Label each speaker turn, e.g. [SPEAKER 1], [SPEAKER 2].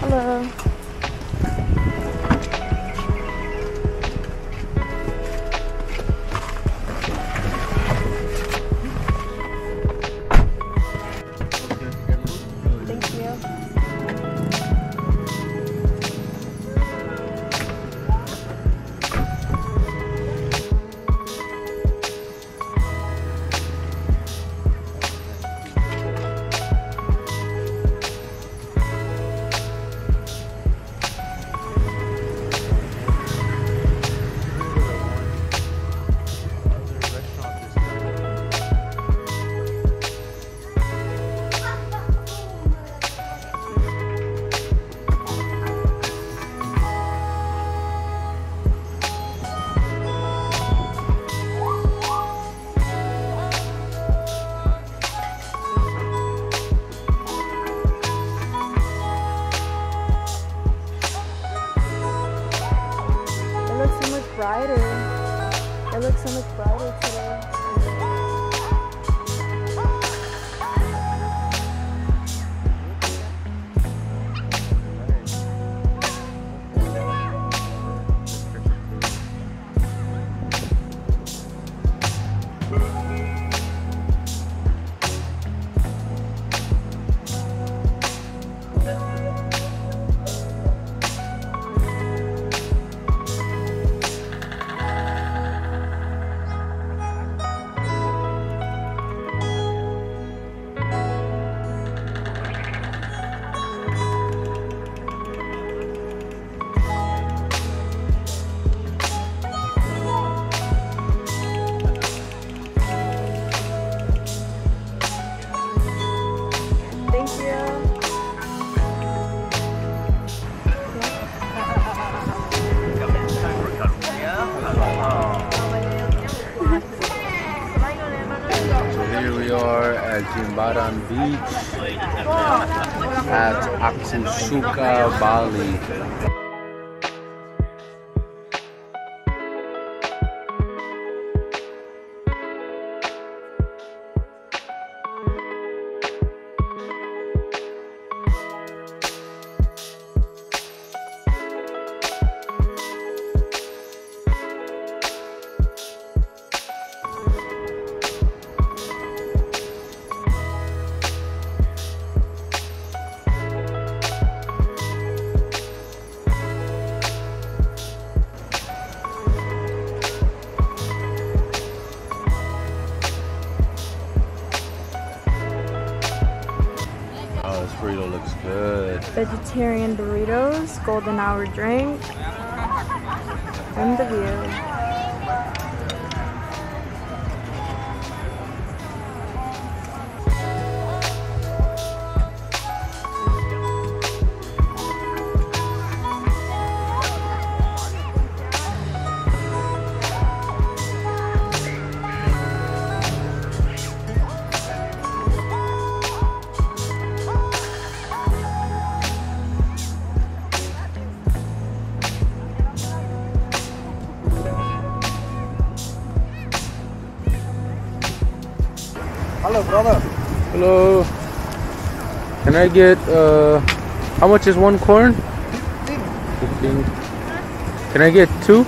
[SPEAKER 1] Hello. Brighter. It looks so much brighter today.
[SPEAKER 2] At Jimbaran Beach at Aksusuka, Bali. Burrito looks good.
[SPEAKER 1] Vegetarian burritos, golden hour drink, and the view.
[SPEAKER 3] Hello, brother.
[SPEAKER 2] Hello. Can I get uh how much is one corn? 15. 15. Can I get two?